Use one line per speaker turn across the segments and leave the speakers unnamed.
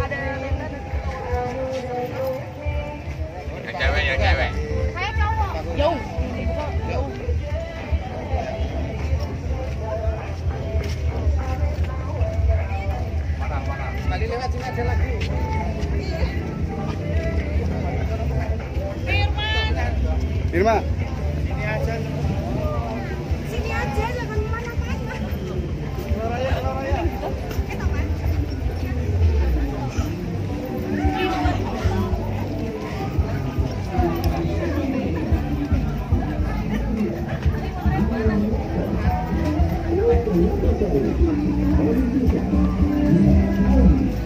Yang cewek, yang cewek.
Saya cowok. Jauh.
Tadi lewat sini ada lagi.
Irma,
Sini どういうこと?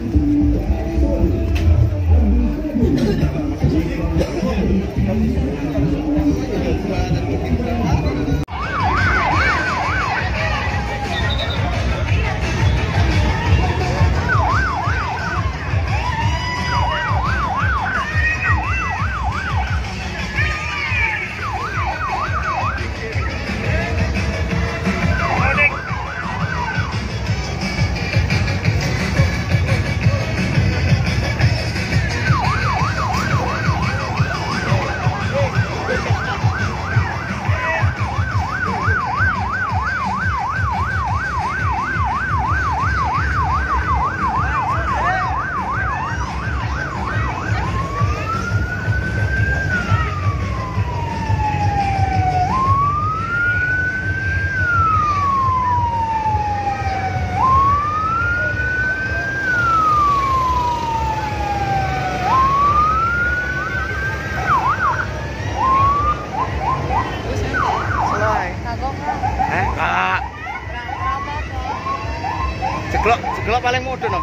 Eh kak, ceklok, ceklok paling muda no